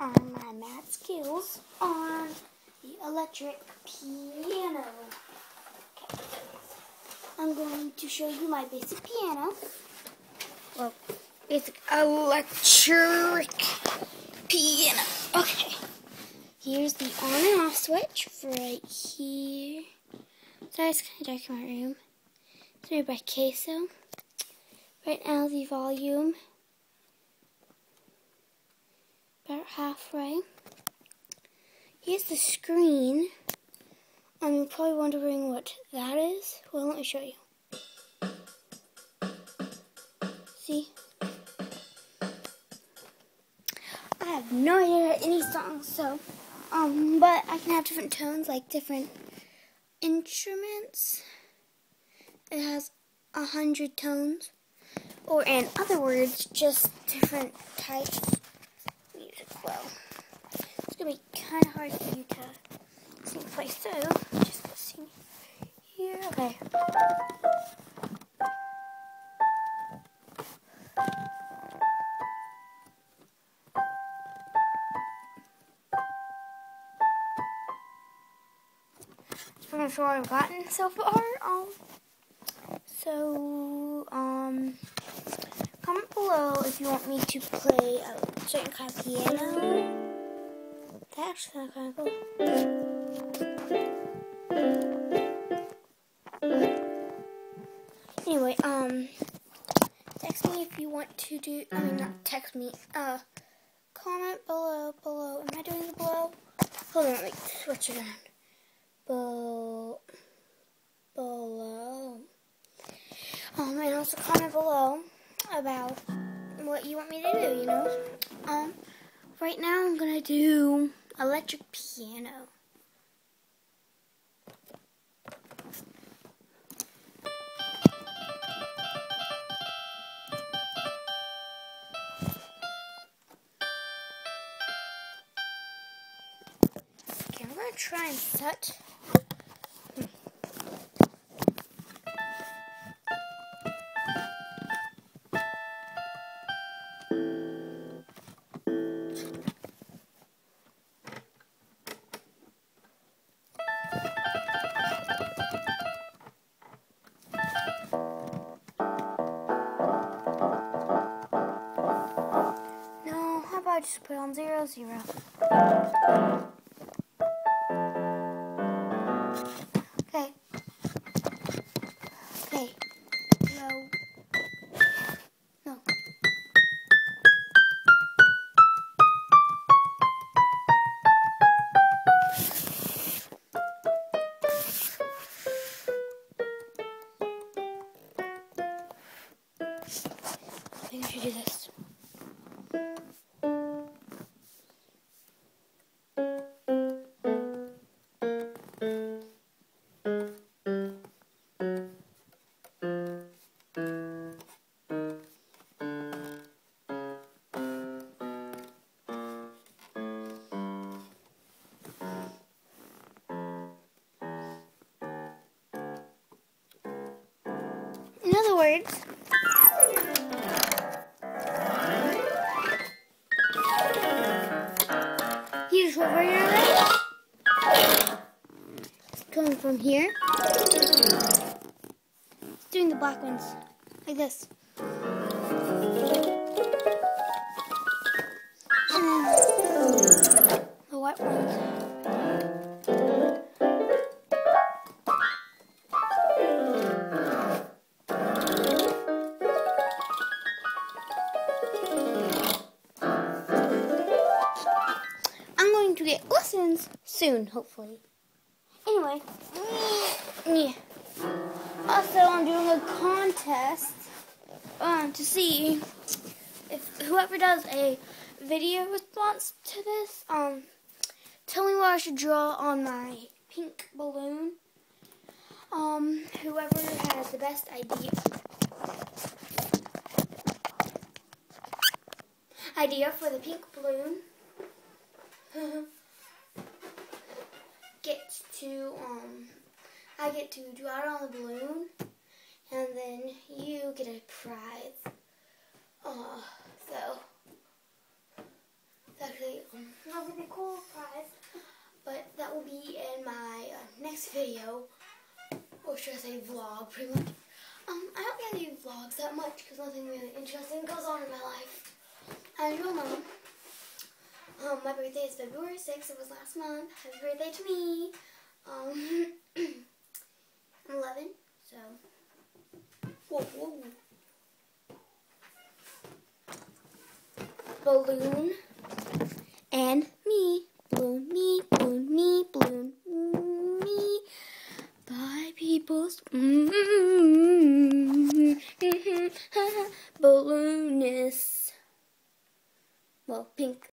are my math skills on the electric piano. Okay. I'm going to show you my basic piano. Well, basic electric piano. Okay. Here's the on and off switch for right here. Sorry, it's kind of dark in my room. It's made by Casio. Right now, the volume about halfway. Here's the screen. Um, you're probably wondering what that is. Well, let me show you. See? I have no idea any songs, so, um, but I can have different tones, like different instruments. It has a hundred tones, or in other words, just different types of music. Well, it's gonna be kind of hard for you to see play, so just see here. Okay. Pretty much what I've gotten so far. Um, so, um, comment below if you want me to play a certain kind of piano. That's actually kind of cool. Anyway, um, text me if you want to do, I mean, not text me, uh, comment below, below. Am I doing the below? Hold on, let me switch it around. Below. Below. Um, and also comment below about what you want me to do, you know? Um, right now I'm gonna do electric piano. Gonna try and set just put on zero zero? Okay. Okay. No. No. I think I should do this. In other words, here's what we're gonna. It's coming from here. It's doing the black ones, like this. Lessons soon, hopefully. Anyway, yeah. Also, I'm doing a contest um, to see if whoever does a video response to this, um, tell me what I should draw on my pink balloon. Um, whoever has the best idea. Idea for the pink balloon gets to um I get to draw it on the balloon and then you get a prize. Uh so it's actually um not really cool prize, but that will be in my uh, next video, or should I say vlog, pretty much. Um, I don't really vlogs that much because nothing really interesting goes on in my life. As you'll know, um, my birthday is February 6th. It was last month. Happy birthday to me. Um, I'm 11, so. Whoa, whoa. Balloon and me. Balloon me, balloon me, balloon me. Bye, peoples. Mm-hmm, Balloonist. Well, pink.